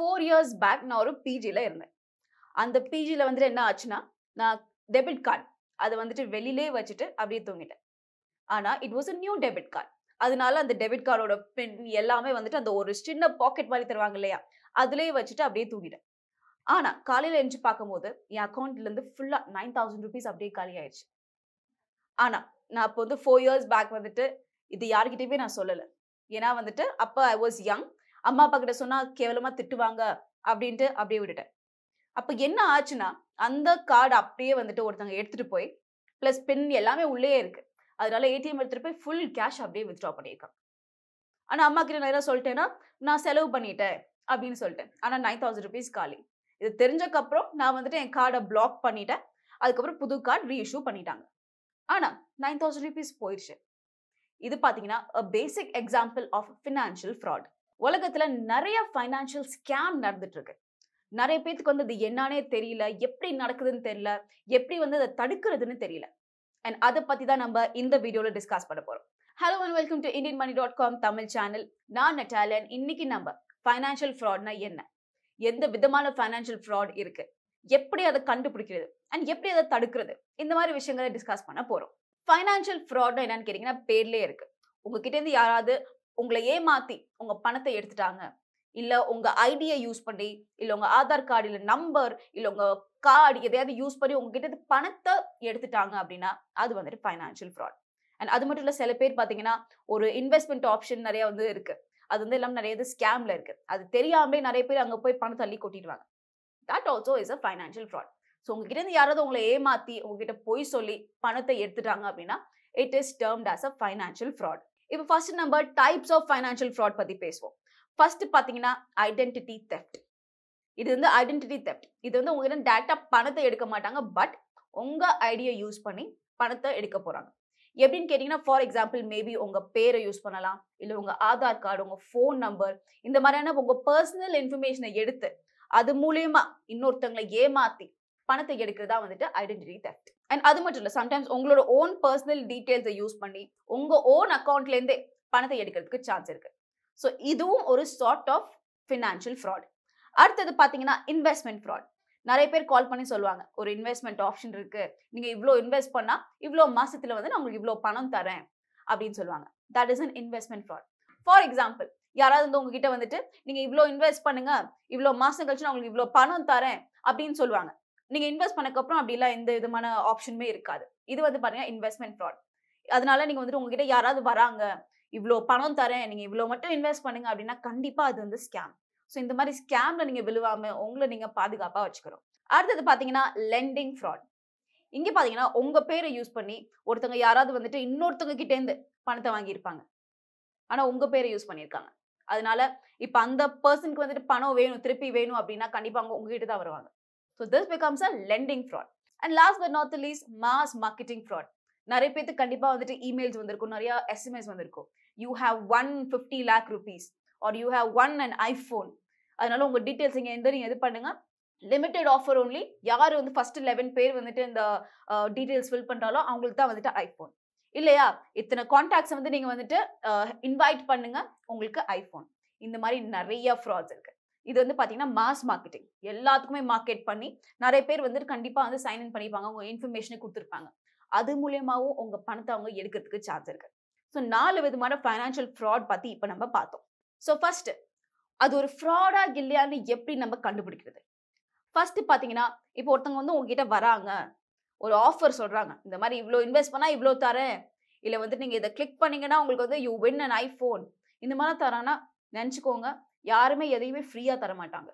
Four years back நான் ஒரு பிஜியில் இருந்தேன். அந்த பிஜியில் வந்துட்டு என்ன ஆச்சுன்னா நான் டெபிட் கார்டு அதை வந்துட்டு வெளியிலே வச்சுட்டு அப்படியே தூங்கிட்டேன். ஆனால் it was a new debit card அதனால அந்த டெபிட் கார்டோட பின் எல்லாமே வந்துட்டு அந்த ஒரு சின்ன பாக்கெட் மாதிரி தருவாங்க இல்லையா அதுலேயே வச்சுட்டு அப்படியே தூங்கிட்டேன். ஆனால் காலையில் எழுந்து பார்க்கும்போது என் அக்கௌண்ட்லேருந்து ஃபுல்லாக நைன் தௌசண்ட் ருபீஸ் அப்படியே காலி ஆயிடுச்சு ஆனால் நான் அப்போ வந்து ஃபோர் இயர்ஸ் பேக் வந்துட்டு இது யார்கிட்டயுமே நான் சொல்லலை. ஏன்னா வந்துட்டு அப்போ ஐ வாஸ் யங் அம்மா அப்பா கிட்ட சொன்னா கேவலமா திட்டுவாங்க அப்படின்ட்டு அப்படியே விட்டுட்டேன். அப்போ என்ன ஆச்சுன்னா அந்த கார்டு அப்படியே வந்துட்டு ஒருத்தவங்க எடுத்துட்டு போய் ப்ளஸ் பின் எல்லாமே உள்ளே இருக்கு. அதனால ஏடிஎம் எடுத்துட்டு போய் ஃபுல் கேஷ் அப்படியே வித்ட்ரா பண்ணியிருக்காங்க. ஆனா அம்மா கிட்ட நான் சொல்லிட்டேன்னா நான் செலவு பண்ணிட்டேன் அப்படின்னு சொல்லிட்டேன். ஆனா நைன் தௌசண்ட் ருபீஸ் காலி. இது தெரிஞ்சக்கப்புறம் நான் வந்துட்டு என் கார்டை பிளாக் பண்ணிட்டேன். அதுக்கப்புறம் புது கார்டு ரீஇஷ்யூ பண்ணிட்டாங்க. ஆனா நைன் தௌசண்ட் ருபீஸ் போயிடுச்சு இது பார்த்தீங்கன்னா basic example of financial fraud உலகத்துல நிறைய ஃபைனான்ஷியல் ஸ்கேம் நடந்துட்டு இருக்கு நிறைய பேத்துக்கு வந்து அது என்னன்னே தெரியல எப்படி நடக்குதுன்னு தெரியல எப்படி வந்து அதை தடுக்கிறதுன்னு தெரியல. அண்ட் அதை பத்தி தான் நம்ம இந்த வீடியோல டிஸ்கஸ் பண்ண போறோம். Hello and welcome to Indian money dot com Tamil channel நான் நட்டாலியன் இன்னைக்கு நம்ம ஃபைனான்ஷியல் ஃப்ராட்னா என்ன? எந்த விதமான ஃபைனான்ஷியல் ஃப்ராட் இருக்கு? எப்படி அதை கண்டுபிடிக்கிறது? அண்ட் எப்படி அதை தடுக்கிறது? இந்த மாதிரி விஷயங்களை டிஸ்கஸ் பண்ண போறோம். ஃபைனான்ஷியல் ஃப்ராட்னா என்னன்னு கேட்டீங்கன்னா பேர்லேயே இருக்கு. உங்ககிட்ட இருந்து யாராவது உங்களை ஏமாத்தி உங்க பணத்தை எடுத்துட்டாங்க. இல்ல உங்க ஐடியை யூஸ் பண்ணி இல்ல உங்க ஆதார் கார்டு இல்ல நம்பர் இல்ல உங்க கார்டு எதையாவது யூஸ் பண்ணி உங்ககிட்ட பணத்தை எடுத்துட்டாங்க அப்படின்னா அது வந்துட்டு ஃபைனான்ஷியல் ஃப்ராட் அண்ட் அது மட்டும் இல்ல சில பேர் பாத்தீங்கன்னா ஒரு இன்வெஸ்ட்மெண்ட் ஆப்ஷன் நிறைய வந்து இருக்கு. அது வந்து எல்லாம் நிறைய இது ஸ்கேம்ல இருக்கு. அது தெரியாமலே நிறைய பேர் அங்க போய் பணம் தள்ளி கொட்டிடுவாங்க. That also is a financial fraud so உங்ககிட்ட இருந்து யாராவது உங்களை ஏமாத்தி உங்ககிட்ட பொய் சொல்லி பணத்தை எடுத்துட்டாங்க அப்படின்னா it is termed as a financial fraud இப்போ ஃபர்ஸ்ட் நம்ம டைப்ஸ் ஆஃப் ஃபைனான்ஷியல் ஃப்ராட் பற்றி பேசுவோம். ஃபர்ஸ்ட் பார்த்தீங்கன்னா ஐடென்டிட்டி தெஃப்ட் இது வந்து ஐடென்டிட்டி தெஃப்ட் இது வந்து உங்ககிட்ட டேரக்டா பணத்தை எடுக்க மாட்டாங்க பட் உங்க ஐடியை யூஸ் பண்ணி பணத்தை எடுக்க போறாங்க. எப்படின்னு கேட்டிங்கன்னா ஃபார் எக்ஸாம்பிள் மேபி உங்கள் பேரை யூஸ் பண்ணலாம் இல்லை உங்கள் ஆதார் கார்டு உங்கள் ஃபோன் நம்பர் இந்த மாதிரியான உங்கள் பர்சனல் இன்ஃபர்மேஷனை எடுத்து அது மூலயமா இன்னொருத்தவங்களை ஏமாத்தி பணத்தை எடுக்கிறதா வந்துட்டு ஐடென்டிட்டி தெஃப்ட் அண்ட் அது மட்டும் இல்லை சம்டைம்ஸ் உங்களோட ஓன் பர்சனல் டீட்டெயில்ஸை யூஸ் பண்ணி உங்க ஓன் அக்கௌண்ட்லேருந்தே பணத்தை எடுக்கிறதுக்கு சான்ஸ் இருக்கு. ஸோ இதுவும் ஒரு சார்ட் ஆஃப் ஃபினான்ஷியல் ஃப்ராட் அடுத்தது பார்த்தீங்கன்னா இன்வெஸ்ட்மெண்ட் ஃப்ராட் நிறைய பேர் கால் பண்ணி சொல்லுவாங்க ஒரு இன்வெஸ்ட்மெண்ட் ஆப்ஷன் இருக்கு. நீங்க இவ்வளோ இன்வெஸ்ட் பண்ணா இவ்வளோ மாசத்துல வந்து நான் உங்களுக்கு இவ்வளோ பணம் தரேன். அப்படின்னு சொல்லுவாங்க. That is an investment fraud for example யாராவது வந்து உங்ககிட்ட வந்துட்டு நீங்க இவ்வளோ இன்வெஸ்ட் பண்ணுங்க இவ்வளோ மாசம் கழிச்சு நான் உங்களுக்கு இவ்வளோ பணம் தரேன். அப்படின்னு சொல்லுவாங்க. நீங்க இன்வெஸ்ட் பண்ணக்கப்புறம் அப்படிலாம் எந்த விதமான ஆப்ஷனுமே இருக்காது. இது வந்து பாத்தீங்கன்னா இன்வெஸ்ட்மெண்ட் ஃப்ராட் அதனால நீங்க வந்துட்டு உங்ககிட்ட யாராவது வராங்க இவ்வளோ பணம் தரேன் நீங்க இவ்வளோ மட்டும் இன்வெஸ்ட் பண்ணுங்க அப்படின்னா கண்டிப்பா அது வந்து ஸ்கேம் ஸோ இந்த மாதிரி ஸ்கேம்ல நீங்க விழுவாம உங்களை நீங்க பாதுகாப்பா வச்சுக்கிறோம் அடுத்தது பாத்தீங்கன்னா லெண்டிங் ஃப்ராட் இங்க பாத்தீங்கன்னா உங்க பேரை யூஸ் பண்ணி ஒருத்தவங்க யாராவது வந்துட்டு இன்னொருத்தவங்க கிட்ட இருந்து பணத்தை வாங்கியிருப்பாங்க. ஆனா உங்க பேரை யூஸ் பண்ணியிருக்காங்க. அதனால இப்ப அந்த பர்சனுக்கு வந்துட்டு பணம் வேணும் திருப்பி வேணும் அப்படின்னா கண்டிப்பா அவங்க உங்ககிட்ட தான் வருவாங்க. So this becomes a lending fraud and last but not least mass marketing fraud நிறைய பேருக்கு கண்டிப்பாக வந்துட்டு இமெயில்ஸ் வந்திருக்கும் நிறைய எஸ்எம்எஸ் வந்திருக்கும். You have one fifty lakh rupees or you have one and iPhone அதனால உங்கள் டீட்டெயில்ஸ் இங்கே எந்த நீங்கள் இது பண்ணுங்கள் லிமிடெட் ஆஃபர் ஒன்லி யார் வந்து ஃபர்ஸ்ட் லெவன் பேர் வந்துட்டு இந்த டீட்டெயில்ஸ் ஃபில் பண்ணுறாலோ அவங்களுக்கு தான் வந்துட்டு ஐஃபோன் இல்லையா? இத்தனை கான்டாக்ட்ஸ் வந்து நீங்கள் வந்துட்டு இன்வைட் பண்ணுங்கள் உங்களுக்கு ஐஃபோன் இந்த மாதிரி நிறைய ஃப்ராட்ஸ் இருக்குது இது வந்து பார்த்தீங்கன்னா மாஸ் மார்க்கெட்டிங் எல்லாத்துக்குமே மார்க்கெட் பண்ணி நிறைய பேர் வந்துட்டு கண்டிப்பாக வந்து சைன் இன் பண்ணிப்பாங்க. உங்கள் இன்ஃபர்மேஷனை கொடுத்துருப்பாங்க. அது மூலியமாகவும் உங்கள் பணத்தை அவங்க எடுக்கிறதுக்கு சான்ஸ் இருக்கு. ஸோ நாலு விதமான ஃபைனான்ஷியல் ஃப்ராட் பற்றி இப்போ நம்ம பார்த்தோம். ஸோ ஃபர்ஸ்ட் அது ஒரு ஃப்ராடா இல்லையான்னு எப்படி நம்ம கண்டுபிடிக்கிறது? ஃபர்ஸ்ட் பார்த்தீங்கன்னா இப்போ ஒருத்தவங்க வந்து உங்ககிட்ட வராங்க. ஒரு ஆஃபர் சொல்கிறாங்க இந்த மாதிரி இவ்வளோ இன்வெஸ்ட் பண்ணால் இவ்வளோ தரேன். இல்லை வந்துட்டு நீங்கள் இதை கிளிக் பண்ணிங்கன்னா உங்களுக்கு வந்து யூ வின் அன் ஐஃபோன் இந்த மாதிரி தராங்கன்னா நினச்சிக்கோங்க. யாருமே எதையுமே ஃப்ரீயா தரமாட்டாங்க.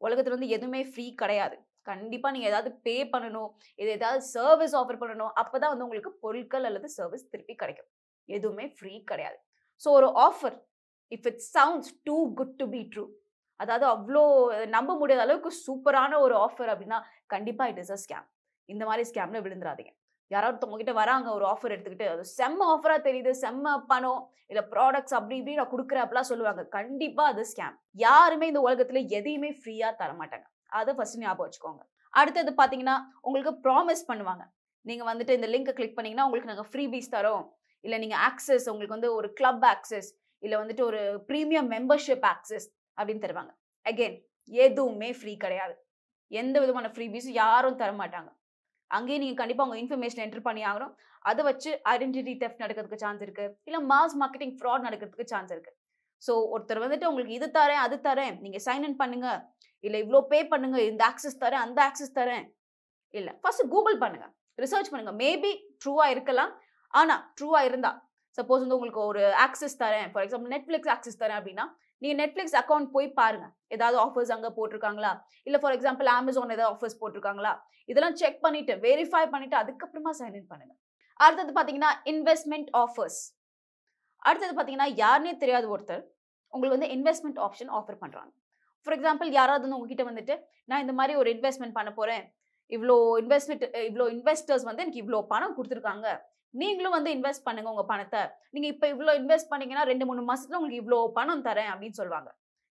உலகத்தில் உலகத்துல வந்து எதுவுமே ஃப்ரீ கிடையாது. கண்டிப்பா நீங்க ஏதாவது பே பண்ணணும் இது ஏதாவது சர்வீஸ் ஆஃபர் பண்ணணும் அப்பதான் வந்து உங்களுக்கு பொருட்கள் அல்லது சர்வீஸ் திருப்பி கிடைக்கும். எதுவுமே ஃப்ரீ கிடையாது. ஸோ ஒரு offer if it sounds too good to be true அதாவது அவ்வளோ நம்ப முடியாத அளவுக்கு சூப்பரான ஒரு ஆஃபர் அப்படின்னா கண்டிப்பாக இட் இஸ் அ ஸ்கேம் இந்த மாதிரி ஸ்கேமில் விழுந்துடாதீங்க யாராவது உங்ககிட்ட வராங்க ஒரு ஆஃபர் எடுத்துக்கிட்டு அது செம்ம ஆஃபரா தெரியுது செம்ம பணம் இல்ல ப்ராடக்ட்ஸ் அப்படி இப்படி நான் கொடுக்குறேன் அப்படிலாம் சொல்லுவாங்க. கண்டிப்பா அது ஸ்கேம் யாருமே இந்த உலகத்துல எதையுமே ஃப்ரீயா தர மாட்டாங்க. அதை ஃபர்ஸ்ட் ஞாபகம் வச்சுக்கோங்க. அடுத்தது பாத்தீங்கன்னா உங்களுக்கு ப்ராமிஸ் பண்ணுவாங்க. நீங்க வந்துட்டு இந்த லிங்கை கிளிக் பண்ணீங்கன்னா உங்களுக்கு நாங்கள் ஃப்ரீ பீஸ் தரோம். இல்ல நீங்க ஆக்சஸ் உங்களுக்கு வந்து ஒரு கிளப் ஆக்சஸ் இல்ல வந்துட்டு ஒரு ப்ரீமியம் மெம்பர்ஷிப் ஆக்சஸ் அப்படின்னு தருவாங்க. அகெயின் எதுவுமே ஃப்ரீ கிடையாது. எந்த விதமான ஃப்ரீ பீஸும் யாரும் தர அங்கேயே நீங்கள் கண்டிப்பாக உங்கள் இன்ஃபர்மேஷன் என்டர் பண்ணி ஆகணும். அதை வச்சு ஐடென்டிட்டி தெஃப்ட் நடக்கிறதுக்கு சான்ஸ் இருக்குது இல்லை மாஸ் மார்க்கெட்டிங் ஃப்ராட் நடக்கிறதுக்கு சான்ஸ் இருக்கு. ஸோ ஒருத்தர் வந்துட்டு உங்களுக்கு இது தரேன் அது தரேன். நீங்கள் சைன் இன் பண்ணுங்க. இல்லை இவ்வளோ பே பண்ணுங்க இந்த ஆக்சஸ் தரேன் அந்த ஆக்சஸ் தரேன். இல்லை ஃபர்ஸ்ட் கூகுள் பண்ணுங்க. ரிசர்ச் பண்ணுங்க. மேபி ட்ரூவாக இருக்கலாம். ஆனால் ட்ரூவாக இருந்தால் சப்போஸ் வந்து உங்களுக்கு ஒரு ஆக்சஸ் தரேன். ஃபார் எக்ஸாம்பிள் நெட்ஃப்ளிக்ஸ் ஆக்சஸ் தரேன் அப்படின்னா நீங்கள் நெட்ஃப்ளிக்ஸ் அக்கௌண்ட் போய் பாருங்கள் ஏதாவது ஆஃபர்ஸ் அங்கே போட்டிருக்காங்களா? இல்லை ஃபார் எக்ஸாம்பிள் அமேசான் ஏதாவது ஆஃபர்ஸ் போட்டிருக்காங்களா? இதெல்லாம் செக் பண்ணிவிட்டு வெரிஃபை பண்ணிவிட்டு அதுக்கப்புறமா சைன்இன் பண்ணுங்கள் பண்ணுங்க. அடுத்தது பார்த்தீங்கன்னா இன்வெஸ்ட்மெண்ட் ஆஃபர்ஸ் அடுத்தது பார்த்தீங்கன்னா யாருனே தெரியாத ஒருத்தர் உங்களுக்கு வந்து இன்வெஸ்ட்மெண்ட் ஆப்ஷன் ஆஃபர் பண்ணுறாங்க ஃபார் எக்ஸாம்பிள் யாராவது வந்து உங்ககிட்ட வந்துட்டு நான் இந்த மாதிரி ஒரு இன்வெஸ்ட்மெண்ட் பண்ண போகிறேன் இவ்வளோ இன்வெஸ்ட்மெண்ட் இவ்வளோ இன்வெஸ்டர்ஸ் வந்து எனக்கு இவ்வளோ பணம் கொடுத்துருக்காங்க. நீங்களும் வந்து இன்வெஸ்ட் பண்ணுங்க உங்க பணத்தை. நீங்க இப்போ இவ்வளோ இன்வெஸ்ட் பண்ணீங்கன்னா ரெண்டு மூணு மாசத்துல உங்களுக்கு இவ்வளோ பணம் தரேன் அப்படின்னு சொல்லுவாங்க.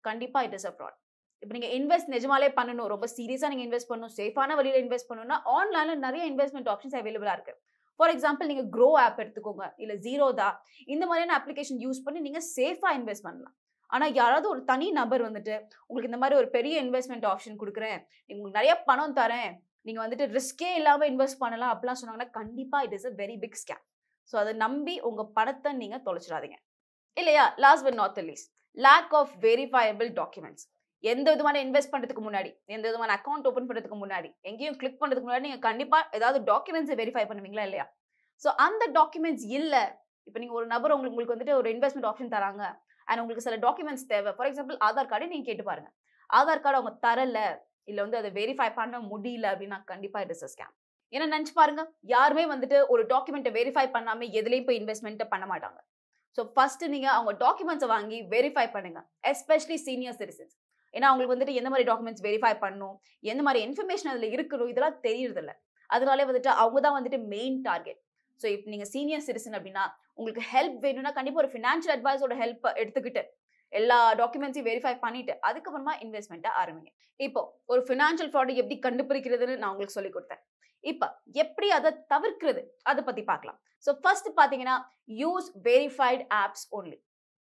கண்டிப்பா இட் இஸ் அ ஃப்ராட் இப்போ நீங்க இன்வெஸ்ட் நிஜமாலே பண்ணணும். ரொம்ப சீரியஸா நீங்க இன்வெஸ்ட் பண்ணணும். சேஃபான வழியில இன்வெஸ்ட் பண்ணணும்னா ஆன்லைன்ல நிறைய இன்வெஸ்ட்மெண்ட் ஆப்ஷன்ஸ் அவைலபிளா இருக்கு. ஃபார் எக்ஸாம்பிள் நீங்க க்ரோ ஆப் எடுத்துக்கோங்க. இல்ல ஜீரோதா இந்த மாதிரியான அப்ளிகேஷன் யூஸ் பண்ணி நீங்க சேஃபா இன்வெஸ்ட் பண்ணலாம். ஆனா யாராவது ஒரு தனி நபர் வந்துட்டு உங்களுக்கு இந்த மாதிரி ஒரு பெரிய இன்வெஸ்ட்மெண்ட் ஆப்ஷன் கொடுக்குறேன். உங்களுக்கு நிறைய பணம் தரேன். நீங்கள் வந்துட்டு ரிஸ்கே இல்லாமல் இன்வெஸ்ட் பண்ணலாம் அப்படிலாம் சொன்னாங்கன்னா கண்டிப்பாக it is a very big scam so அதை நம்பி உங்கள் பணத்தை நீங்கள் தொலைச்சிடாதீங்க. இல்லையா? Last but not least lack of verifiable documents எந்த விதமான இன்வெஸ்ட் பண்ணுறதுக்கு முன்னாடி எந்த விதமான அக்கௌண்ட் ஓப்பன் பண்ணுறதுக்கு முன்னாடி எங்கேயும் கிளிக் பண்ணுறதுக்கு முன்னாடி நீங்கள் கண்டிப்பாக ஏதாவது டாக்குமெண்ட்ஸை வெரிஃபை பண்ணுவீங்களா இல்லையா? ஸோ அந்த டாக்குமெண்ட்ஸ் இல்லை. இப்போ நீங்கள் ஒரு நபர் உங்களுக்கு உங்களுக்கு வந்துட்டு ஒரு இன்வெஸ்ட்மெண்ட் ஆப்ஷன் தராங்க. அண்ட் உங்களுக்கு சில டாக்குமெண்ட்ஸ் தேவை. ஃபார் எக்ஸாம்பிள் ஆதார் கார்டு நீங்கள் கேட்டு பாருங்கள் ஆதார் கார்டு அவங்க தரல. இல்ல வந்து அதை வெரிஃபை பண்ண முடியல அப்படின்னா கண்டிப்பா இட் இஸ் ஸ்கேம் ஏன்னா நினச்சி பாருங்க யாருமே வந்துட்டு ஒரு டாக்குமெண்ட்டை வெரிஃபை பண்ணாம எதுலேயும் போய் இன்வெஸ்ட்மெண்ட்டை பண்ண மாட்டாங்க. ஸோ ஃபர்ஸ்ட் நீங்க அவங்க டாக்குமெண்ட்ஸை வாங்கி வெரிஃபை பண்ணுங்க எஸ்பெஷலி சீனியர் சிட்டிசன்ஸ் ஏன்னா அவங்களுக்கு வந்துட்டு எந்த மாதிரி டாக்குமெண்ட்ஸ் வெரிஃபை பண்ணணும் எந்த மாதிரி இன்ஃபர்மேஷன் அதில் இருக்கணும் இதெல்லாம் தெரியறது இல்ல அதனாலே வந்துட்டு அவங்க தான் வந்துட்டு மெயின் டார்கெட் ஸோ இப்போ நீங்க சீனியர் சிட்டிசன் அப்படின்னா உங்களுக்கு ஹெல்ப் வேணும்னா கண்டிப்பா ஒரு ஃபினான்ஷியல் அட்வைஸோட ஹெல்ப் எடுத்துக்கிட்டு எல்லா டாக்குமெண்ட்ஸையும் வெரிஃபை பண்ணிட்டு அதுக்கப்புறமா இன்வெஸ்ட்மெண்ட்டை ஆரம்பிங்க. இப்போ ஒரு ஃபினான்ஷியல் ஃப்ராடை எப்படி கண்டுபிடிக்கிறதுன்னு நான் உங்களுக்கு சொல்லி கொடுத்தேன். இப்போ எப்படி அதை தவிர்க்கிறது? அதை பத்தி பார்க்கலாம். ஸோ ஃபர்ஸ்ட் பார்த்தீங்கன்னா use verified apps only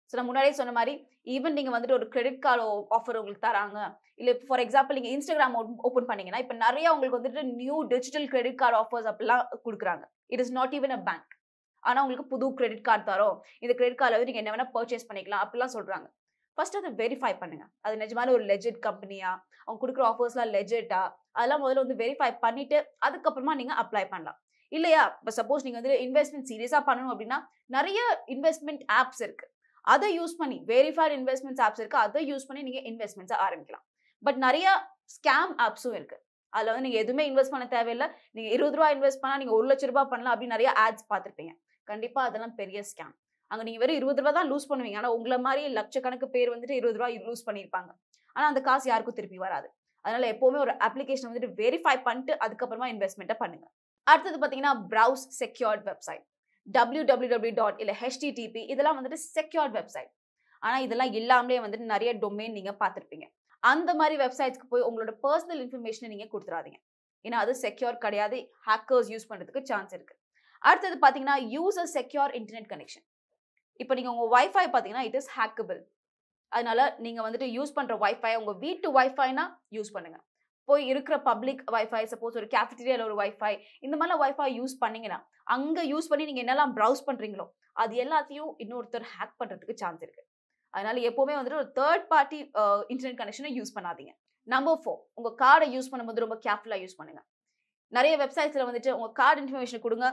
so நான் முன்னாடியே சொன்ன மாதிரி ஈவன் நீங்கள் வந்துட்டு ஒரு கிரெடிட் கார்டு ஆஃபர் உங்களுக்கு தராங்க. இல்லை ஃபார் எக்ஸாம்பிள் நீங்கள் இன்ஸ்டாகிராம் ஓப்பன் பண்ணீங்கன்னா இப்போ நிறைய உங்களுக்கு வந்துட்டு new digital credit card offers அப்படிலாம் கொடுக்குறாங்க. It is not even a bank ஆனால் உங்களுக்கு புது கிரெடிட் கார்டு தரோம் இந்த கிரெடிட் கார்டில் வந்து நீங்கள் என்ன வேணால் பர்ச்சேஸ் பண்ணிக்கலாம் அப்படிலாம் சொல்கிறாங்க ஃபர்ஸ்ட் அதை வெரிஃபை பண்ணுங்க. அது நிஜமான ஒரு லெஜெட் கம்பெனியா அவங்க கொடுக்குற ஆஃபர்ஸ்லாம் லெஜெட்டா அதெல்லாம் முதல்ல வந்து வெரிஃபை பண்ணிட்டு அதுக்கப்புறமா நீங்கள் அப்ளை பண்ணலாம். இல்லையா? இப்போ சப்போஸ் நீங்கள் வந்து இன்வெஸ்ட்மெண்ட் சீரியஸாக பண்ணணும் அப்படின்னா நிறைய இன்வெஸ்ட்மெண்ட் ஆப்ஸ் இருக்கு. அதை யூஸ் பண்ணி வெரிஃபைடு இன்வெஸ்ட்மெண்ட்ஸ் ஆப்ஸ் இருக்கு. அதை யூஸ் பண்ணி நீங்கள் இன்வெஸ்ட்மெண்ட்ஸை ஆரம்பிக்கலாம். பட் நிறைய ஸ்கேம் ஆப்ஸும் இருக்கு. அதில் வந்து நீங்கள் எதுவுமே இன்வெஸ்ட் பண்ண தேவையில்லை. நீங்கள் இருபது ரூபா இன்வெஸ்ட் பண்ணால் நீங்கள் ஒரு லட்ச ரூபா பண்ணலாம் அப்படின்னு நிறைய ஆட்ஸ் பார்த்துருப்பீங்க. கண்டிப்பா அதெல்லாம் பெரிய ஸ்கேம் அங்க நீங்க வெறும் இருபது ரூபா தான் லூஸ் பண்ணுவீங்க. ஆனா உங்களை மாதிரி லட்சக்கணக்கு பேர் வந்துட்டு இருபது ரூபா லூஸ் பண்ணியிருப்பாங்க ஆனா அந்த காசு யாருக்கும் திருப்பி வராது. அதனால எப்பவுமே ஒரு அப்ளிகேஷன் வந்துட்டு வெரிஃபை பண்ணிட்டு அதுக்கப்புறமா இன்வெஸ்ட்மெண்ட்டை பண்ணுங்க. அடுத்தது பாத்தீங்கன்னா browse secured website W W W dot இல்லை ஹெச்டிடிபி இதெல்லாம் வந்துட்டு செக்யூர்ட் வெப்சைட் ஆனா இதெல்லாம் இல்லாமலே வந்துட்டு நிறைய டொமைன் நீங்க பார்த்துருப்பீங்க. அந்த மாதிரி வெப்சைட்ஸ்க்கு போய் உங்களோட பர்சனல் இன்ஃபர்மேஷனை நீங்க கொடுத்துறாதீங்க. ஏன்னா அது செக்யூர் கிடையாது. ஹேக்கர்ஸ் யூஸ் பண்றதுக்கு சான்ஸ் இருக்கு. அடுத்தது பார்த்தீங்கன்னா யூசர் செக்யூர் இன்டர்நெட் கனெக்ஷன் இப்போ நீங்கள் உங்கள் ஒய்ஃபை பார்த்தீங்கன்னா இட் இஸ் ஹேக்கபிள் அதனால நீங்கள் வந்துட்டு யூஸ் பண்ணுற வைஃபை உங்கள் வீட்டு ஒய்ஃபைனா யூஸ் பண்ணுங்க. போய் இருக்கிற பப்ளிக் ஒய்ஃபை சப்போஸ் ஒரு கேஃபிட்டீரியாவில் ஒரு ஒய்ஃபை இந்த மாதிரிலாம் ஒய்ஃபை யூஸ் பண்ணீங்கன்னா அங்கே யூஸ் பண்ணி நீங்கள் என்னெல்லாம் ப்ரௌஸ் பண்ணுறீங்களோ அது எல்லாத்தையும் இன்னொருத்தர் ஹேக் பண்ணுறதுக்கு சான்ஸ் இருக்குது அதனால எப்போவுமே வந்துட்டு ஒரு தேர்ட் பார்ட்டி இன்டர்நெட் கனெக்ஷனை யூஸ் பண்ணாதீங்க. நம்பர் ஃபோர் உங்கள் கார்டை யூஸ் பண்ணும்போது ரொம்ப கேர்ஃபுல்லாக யூஸ் பண்ணுங்க. நிறைய வெப்சைட்ஸில் வந்துட்டு உங்கள் கார்டு இன்ஃபர்மேஷன் கொடுங்க.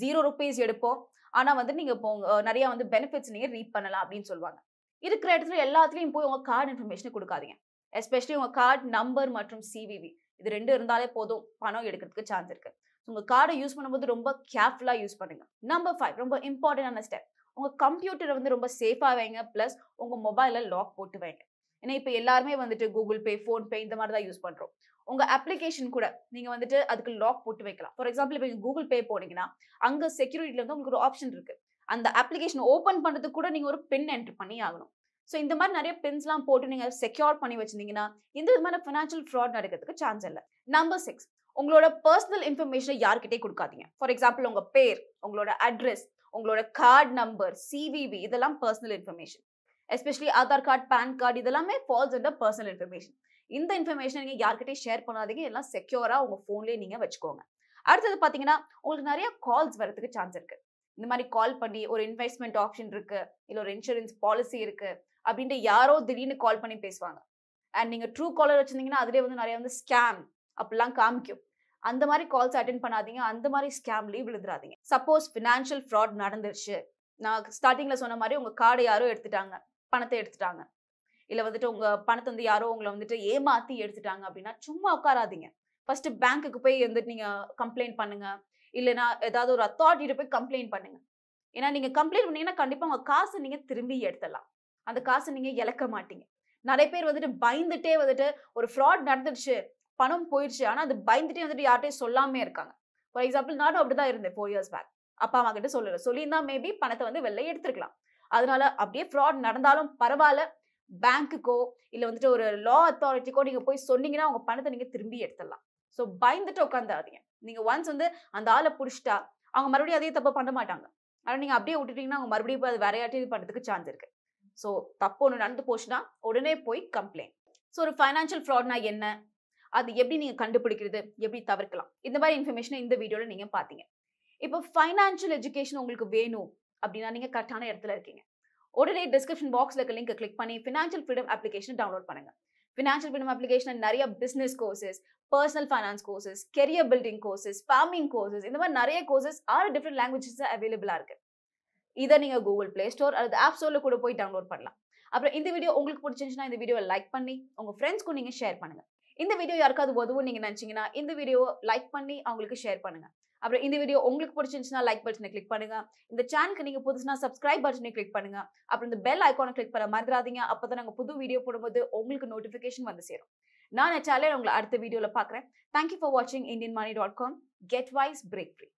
ஜீரோ ருபீஸ் எடுப்போம். ஆனால் வந்து நீங்கள் இப்போ நிறையா வந்து பெனிஃபிட்ஸ் நீங்கள் ரீட் பண்ணலாம் அப்படின்னு சொல்லுவாங்க. இருக்கிற இடத்துல எல்லாத்துலேயும் போய் உங்கள் கார்டு இன்ஃபர்மேஷனை கொடுக்காதீங்க. எஸ்பெஷலி உங்கள் கார்டு நம்பர் மற்றும் சிவிவி இது ரெண்டு இருந்தாலே போதும். பணம் எடுக்கிறதுக்கு சான்ஸ் இருக்குது உங்கள் கார்டை யூஸ் பண்ணும்போது ரொம்ப கேர்ஃபுல்லாக யூஸ் பண்ணுங்கள் நம்பர் ஃபைவ் ரொம்ப இம்பார்ட்டண்டான ஸ்டெப் உங்கள் கம்ப்யூட்டரை வந்து ரொம்ப சேஃபாக வைங்க. ப்ளஸ் உங்கள் மொபைலில் லாக் போட்டு வைங்க. ஏன்னா இப்போ எல்லாருமே வந்துட்டு கூகுள் பே ஃபோன்பே இந்த மாதிரி தான் யூஸ் பண்ணுறோம் உங்கள் அப்ளிகேஷன் கூட நீங்கள் வந்துட்டு அதுக்கு லாக் போட்டு வைக்கலாம். ஃபார் எக்ஸாம்பிள் இப்போ கூகுள் பே போனீங்கன்னா அங்கே செக்யூரிட்டியில் வந்து உங்களுக்கு ஒரு ஆப்ஷன் இருக்குது அந்த அப்ளிகேஷன் ஓப்பன் பண்ணுறதுக்கு கூட நீங்கள் ஒரு பின் என்டர் பண்ணி ஆகணும். ஸோ இந்த மாதிரி நிறைய பின்ஸ்லாம் போட்டு நீங்கள் செக்யூர் பண்ணி வச்சிருந்தீங்கன்னா இந்த விதமான ஃபினான்ஷியல் ஃப்ராட் நடக்கிறதுக்கு சான்ஸ் இல்லை. நம்பர் சிக்ஸ் உங்களோட பர்சனல் இன்ஃபர்மேஷனை யார்கிட்டே கொடுக்காதீங்க. ஃபார் எக்ஸாம்பிள் உங்கள் பேர் உங்களோட அட்ரஸ் உங்களோட கார்டு நம்பர் சிவிவி இதெல்லாம் personal information especially Aadhaar card PAN card இதெல்லாமே ஃபால்ஸ் அண்டர் பர்சனல் இன்ஃபர்மேஷன் இந்த இன்ஃபர்மேஷன் நீங்கள் யார்கிட்டையும் ஷேர் பண்ணாதீங்க. எல்லாம் செக்யூராக உங்கள் ஃபோன்லேயே நீங்கள் வச்சுக்கோங்க. அடுத்தது பார்த்தீங்கன்னா உங்களுக்கு நிறைய கால்ஸ் வரதுக்கு சான்ஸ் இருக்கு. இந்த மாதிரி கால் பண்ணி ஒரு இன்வெஸ்ட்மெண்ட் ஆப்ஷன் இருக்கு இல்லை ஒரு இன்சூரன்ஸ் பாலிசி இருக்கு அப்படின்ட்டு யாரோ திடீர்னு கால் பண்ணி பேசுவாங்க. அண்ட் நீங்கள் ட்ரூ காலர் வச்சிருந்தீங்கன்னா அதிலே வந்து நிறைய வந்து ஸ்கேம் அப்படிலாம் காமிக்கும். அந்த மாதிரி கால்ஸ் அட்டன் பண்ணாதீங்க. அந்த மாதிரி ஸ்கேம்லேயும் விழுந்துடாதீங்க சப்போஸ் ஃபினான்ஷியல் ஃப்ராட் நடந்துருச்சு. நான் ஸ்டார்டிங்கில் சொன்ன மாதிரி உங்கள் கார்டை யாரோ எடுத்துட்டாங்க. பணத்தை எடுத்துட்டாங்க. இல்லை வந்துட்டு உங்கள் பணத்தை வந்து யாரோ உங்களை வந்துட்டு ஏமாற்றி எடுத்துட்டாங்க அப்படின்னா சும்மா உட்காராதீங்க. ஃபர்ஸ்ட் பேங்க்குக்கு போய் வந்துட்டு நீங்கள் கம்ப்ளைண்ட் பண்ணுங்க. இல்லைனா ஏதாவது ஒரு அத்தாரிட்டிகிட்ட போய் கம்ப்ளைண்ட் பண்ணுங்க. ஏன்னா நீங்கள் கம்ப்ளைண்ட் பண்ணீங்கன்னா கண்டிப்பாக உங்கள் காசை நீங்கள் திரும்பி எடுத்துடலாம். அந்த காசை நீங்கள் இழக்க மாட்டீங்க. நிறைய பேர் வந்துட்டு பயந்துட்டே வந்துட்டு ஒரு ஃப்ராட் நடந்துடுச்சு பணம் போயிடுச்சு. ஆனால் அது பயந்துட்டே வந்துட்டு யார்கிட்டயும் சொல்லாமே இருக்காங்க. ஃபார் எக்ஸாம்பிள் நானும் அப்படிதான் இருந்தேன் ஃபோர் இயர்ஸ் பேக் அப்பா அம்மா கிட்ட சொல்லல. சொல்லியிருந்தா மேபி பணத்தை வந்து வெளில எடுத்துருக்கலாம். அதனால அப்படியே ஃப்ராட் நடந்தாலும் பரவாயில்ல. பேங்க்குக்கோ இல்லை வந்துட்டு ஒரு லா அத்தாரிட்டிக்கோ நீங்கள் போய் சொன்னீங்கன்னா உங்கள் பணத்தை நீங்கள் திரும்பி எடுத்துடலாம். ஸோ பயந்துட்டு உட்காந்துடாதீங்க நீங்கள் ஒன்ஸ் வந்து அந்த ஆளை பிடிச்சிட்டா அவங்க மறுபடியும் அதே தப்பு பண்ண மாட்டாங்க. ஆனால் நீங்கள் அப்படியே விட்டுட்டீங்கன்னா அவங்க மறுபடியும் போய் அது வேற யார்ட்டையும் பண்ணுறதுக்கு சான்ஸ் இருக்குது ஸோ தப்பு ஒன்று நடந்து போச்சுன்னா உடனே போய் கம்ப்ளைண்ட் ஸோ ஒரு ஃபைனான்ஷியல் ஃப்ராட்னா என்ன? அது எப்படி நீங்கள் கண்டுபிடிக்கிறது? எப்படி தவிர்க்கலாம்? இந்த மாதிரி இன்ஃபர்மேஷனை இந்த வீடியோவில் நீங்கள் பார்த்தீங்க. இப்போ ஃபைனான்ஷியல் எஜுகேஷன் உங்களுக்கு வேணும். அப்படின்னா நீங்கள் கரெக்டான இடத்துல இருக்கீங்க. உடனே டிஸ்கிரிப்ஷன் பாக்ஸில் இருக்க லிங்க் கிளிக் பண்ணி ஃபினான்ஷியல் ஃப்ரீடம் அப்ளிகேஷன் டவுன்லோட் பண்ணுங்க. ஃபினான்ஷியல் ஃப்ரீடம் அப்ளிகேஷன் நிறைய business courses personal finance courses career building courses farming courses இந்த மாதிரி நிறைய கோர்சஸ் ஆறு டிஃப்ரெண்ட் லாங்குவேஜஸ் அவைலபிளாக இருக்கு. இதை நீங்கள் கூகுள் பிளே ஸ்டோர் அல்லது ஆப் ஸ்டோரில் கூட போய் டவுன்லோட் பண்ணலாம். அப்புறம் இந்த வீடியோ உங்களுக்கு பிடிச்சிருந்துச்சுன்னா இந்த வீடியோவை லைக் பண்ணி உங்கள் ஃப்ரெண்ட்ஸ்க்கும் நீங்கள் ஷேர் பண்ணுங்க. இந்த வீடியோ யாருக்காவது உதவும் நீங்கள் நினச்சிங்கன்னா இந்த வீடியோவை லைக் பண்ணி அவங்களுக்கு ஷேர் பண்ணுங்க. அப்புறம் இந்த வீடியோ உங்களுக்கு பிடிச்சிருந்துச்சுன்னா லைக் பட்டனை கிளிக் பண்ணுங்க. இந்த சேனலுக்கு நீங்க புதுசுனா சப்ஸ்கிரைப் பட்டனை கிளிக் பண்ணுங்க. அப்புறம் இந்த பெல் ஐக்கானை கிளிக் பண்ண மறந்துடாதீங்க. அப்பதான் நாங்க புது வீடியோ போடும்போது உங்களுக்கு நோட்டிபிகேஷன் வந்து சேரும். நான் நினைச்சாலே உங்களை அடுத்த வீடியோல பாக்குறேன். தேங்க்யூ ஃபார் வாட்சிங் Indian money dot com get wise break free